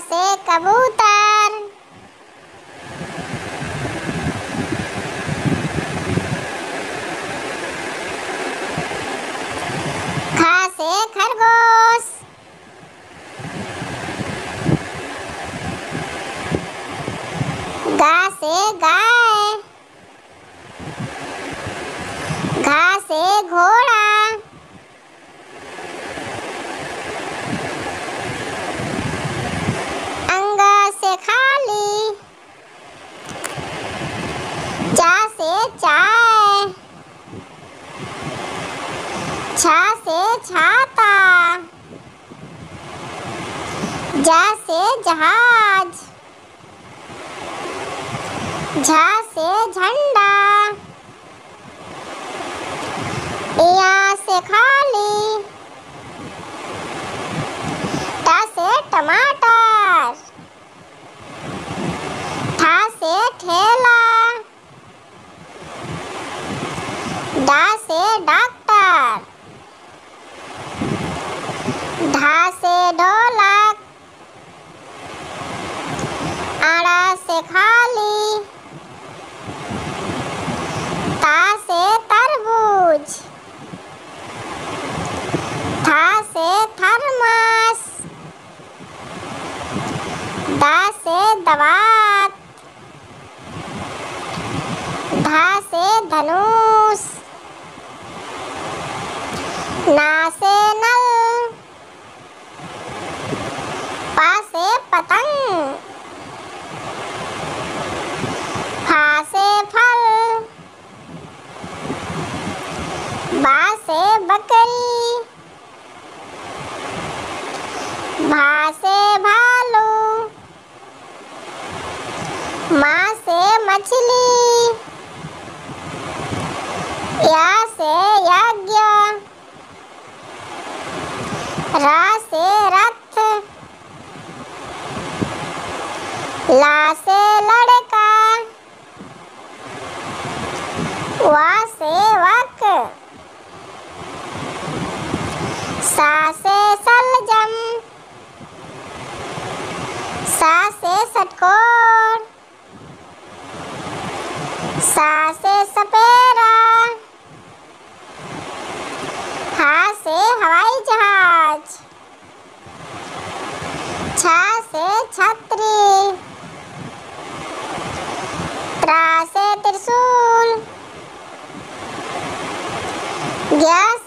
से कबूतर। खरगोश। गाय। घोड़ा अंग से खाली चा से चाय छा से छाता। जा से जहाज़। झा से झंडा। या से खाली। टा से टमाटर। ठा से ठेला। डा से डॉक्टर से ढोलक आड़ा से खाली। ता से तरबूज। था से थर्मस। दा से दवात। धा से धनुष। ना से पतंग। फा से फल। बा से बकरी। भा से भालू। माँ से मछली। या से यज्ञ। रा से रथ ला से लड़का। वा से वक। सा से सलजम। सा से षटकोर सा से सपेरा। हा से हवाई जहाज़। छा से छतरी। Yes.